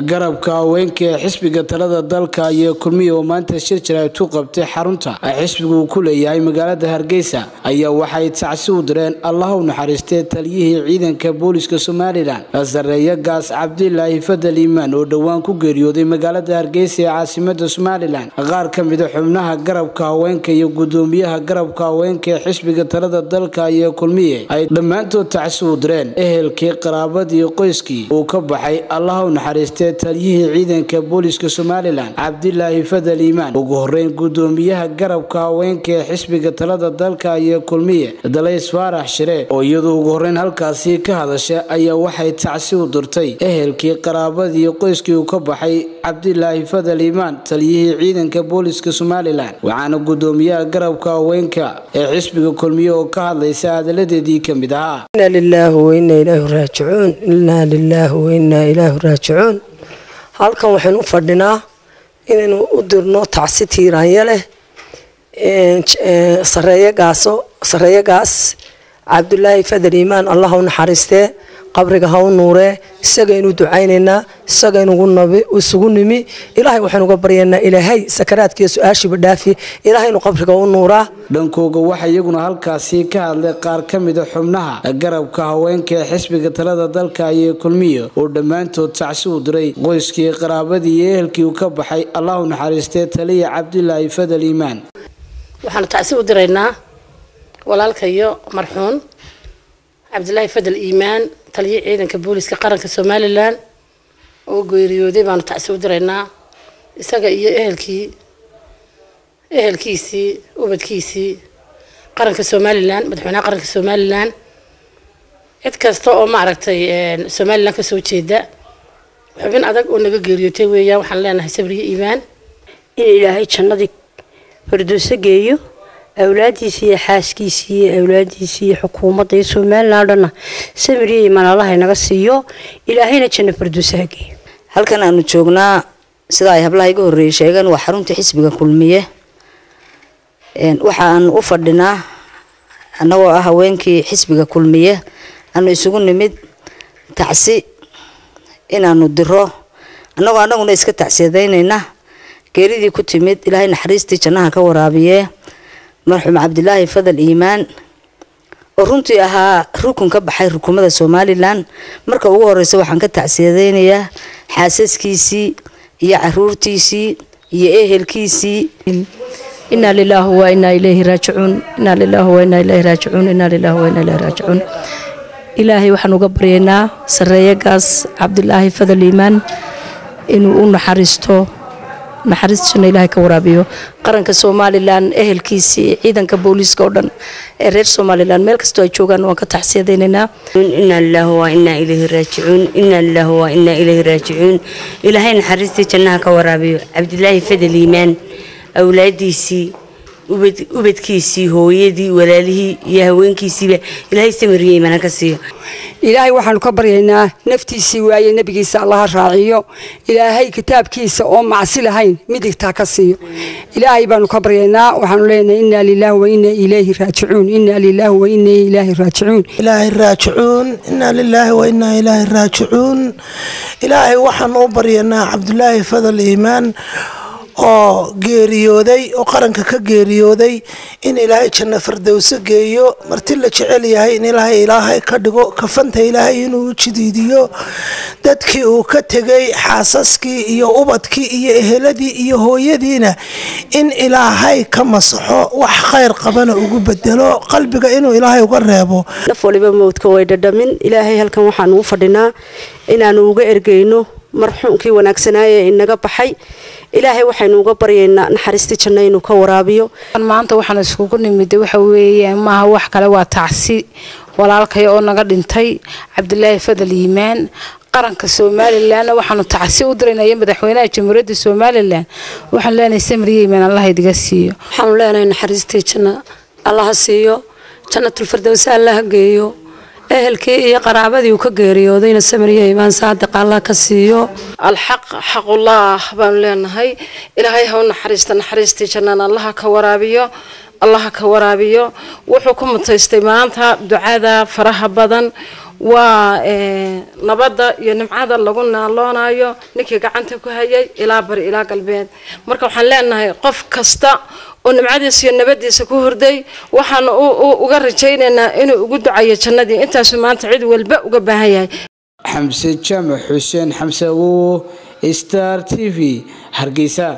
garabka haweenka ee xisbiga talada dalka iyo kulmiya oo maanta shir jaraa'id ku qabtay xarunta xisbigu uu ku leeyahay magaalada hargeysa ayaa waxay tacsi u direen allah u naxariistay taliyihii ciidanka booliska somalilan sareeya gaas cabdilaahi fadal iimaan oo dhowaan ku geeriyooday magaalada hargeysa ee caasimada somalilan qaar ka mida xubnaha garabka haweenka iyo gudoomiyaha garabka haweenka ee xisbiga talada dalka iyo kulmiye ay dhammaantood tacsi u direen ehelkii qaraabadii qoyskii uu ka baxay allah u naxariistay taliyihii ciidanka booliska somalilan cabdilaahi fadal iimaan. Ugu horeyn gudoomiyaha garabka haweenka ee xisbiga talada dalka iyo kulmiye dalays faarax shire oo iyadu ugu horeyn halkaasi ka hadasha ayaa waxay tacsi u dirtay ehelkii qaraabadii qoyskii uu ka baxay cabdilaahi fadal iimaan taliyihii ciidanka booliska somalilan. Waxaana gudoomiyaha garabka haweenka ee xisbiga kulmiye oo ka hadlaysa hadaladeedii ka mid ahaa. Inaa lilaahi wainaa ilaahi raajicuun. Inaa lilaahi wainaa ilaahi raajicuun halkan waxaynu u fadhinaa inaynu u dirno tacsi tiiraanya leh sareeyagaaso sareeyagaas cabdulaahi fadal iimaan allah naxariistee qabriga ha u nuuree isagaynu ducaynaynaa isagaynu isugu nimi. Ilaahay waxaynu uga baryaynaa ilaahay sakaraadkiiyo su'aashiiba dhaafi. Ilaahaynu qabriga u nuuraa dhankooga waxaa iyaguna halkaasi ka hadlay qaar ka mida xubnaha. Garabka haweenka ee xisbiga talada dalka iyo kulmiye oo dhammaantood tacsi u diray. Qoyskii qaraabadii iyo ehelkii uu ka baxay allah u naxariistee taliya cabdilaahi fadal iimaan. Waxaanu tacsi u diraynaa walaalkayo marxuun cabdilaahi fadal iimaan taliya ciidanka booliska qaranka somalilan oo geeriyooday baanu tacsi u diraynaa. Isaga iyo ehelkii ehelkiisii ubadkiisii qaranka somalilan madaxweynaha qaranka somalilan. Cid kasta oo maaragtay somalilan ka soo jeeda xubin adag oo naga geeriyootay weeyaan waxaan leenahay sabriyo iimaan. In ilaahay jannadii farduuso geeyo awlaadiisii iyo xaaskiisii iyo awlaadiisii iyo xukuumadda iyo somalilan dhanna samiriya iimaan allaha inaga siiyo. Ilaahayna janno farduusaha geeyo halkan aanu joognaa sida ay hablaha iga horreeyay sheegeen waa xarunta xisbiga kulmiye. Waxaanu u fadhinaa annagoo ah haweenkii xisbiga kulmiye. Aanu isugu nimid tacsi inaanu diro. Annagoo annaguna iska tacsiyadaynayna geeridii ku timid ilaahay naxariistii jannaha ka waraabiye marxuum cabdilaahi fadal iimaan oo runtii ahaa rukun ka baxay rukumada somalilan. Marka ugu horeysa waxaan ka tacsiyadaynayaa xaasaskiisii iyo caruurtiisii iyo ehelkiisii inaa lilaahi wa inaa ilayhi raajicuun inaa lilaahi wa inaa ilayhi raajicuun inaa lilaahi wa inaa ilayhi raajicuun. Ilaahay waxaan uga baryaynaa sareeyagaas cabdilaahi fadal iimaan inuu u naxariisto naxariistiisana ilaahay ka waraabiyo. Qaranka somalilan ehelkiisii ciidanka booliiska oo dhan. Ee reer somalilan meel kastoo ay joogaan waan ka tacsiyadaynaynaa inaa lilaahi waa inaa ilayhi raajicuun. Inaa lilaahi waa inaa ilayhi raajicuun. Ilaahay naxariistii jannaha ka waraabiyo. Cabdilaahi fadal iimaan awlaadiisii ubadkiisii hooyadii walaalihii iyo haweenkiisiiba. Ilaahay samiriya iimaana ka siiyo ilaahay waxaanu ka baryaynaa naftiisii waaye nebigiisa allaha raaciyo. Ilaahay kitaabkiisa oo macsi lahayn midigtaa ka siiyo. Ilaahay baanu ka baryaynaa waxaanu leenahay inaa lilaahi wa inaa ilayhi raajicuun. Inaa lilaahi wa inaa ilaahi raajicuun. Ilaahi raajicuun. Inaa lilaahi wa inaa ilaahi raajicuun. Ilaahay waxaanu u baryaynaa cabdulaahi fadal iimaan oo geeriyooday oo qaranka ka geeriyooday in ilaahay janno fardowso geeyo. Marti la jecel yahay in ilaahay ilaahay ka dhigo kafanta ilaahay inuu jidiidiyo dadkii uu ka tegay xaasaskii iyo ubadkii iyo eheladii iyo hooyadiina in ilaahay ka masaxo wax khayr qabana ugu bedelo qalbiga inuu ilaahay uga reebo. Naf waliba mowdka way dhadhamin. Ilaahay halkan waxaanu u fadhinaa inaanu uga ergeyno marxuumkii wanaagsanaaye inaga baxay ilaahay waxaynu uga baryaynaa naxariistii janno inuu ka waraabiyo. Maanta waxaan iskugu nimid waxa weeye maaha wax kale waa tacsi walaalkay oo naga dhintay cabdilaahi fadal yimaan qaranka somalilanna waxaanu tacsi u diraynaya madaxweynaha jamhuuriyadda somalilan. Waxaan leenahay samriya yimaan allah idiga siiyo. Waxaanu leenahay naxariistii janno allaha siiyo jannatulfardowse allaha geeyo ehelkii iyo qaraabadii uu ka geeriyoodayna samariya imaan saadiq allah ka siiyo. Alxaq xaqullaah baanu leenahay. Ilaahay ha u naxariista naxariistii jannana allaha ka waraabiyo allaha ka waraabiyo. Wuxuu ku mutaystay maanta ducada faraha badan. Waa nabadda iyo nimcada lagu naaloonayo ninkii gacanta ku hayay ilaa bari ilaa galbeed. Marka waxaan leenahay qof kasta oo nimcadiisa iyo nabadiisa ku hurday waxaan uga rajaynaynaa inuu ugu ducayo jannadii. Intaasu maanta cid walba uga baahan yahay. Xamse jaamac xuseen xamse awowo star t v hargeysa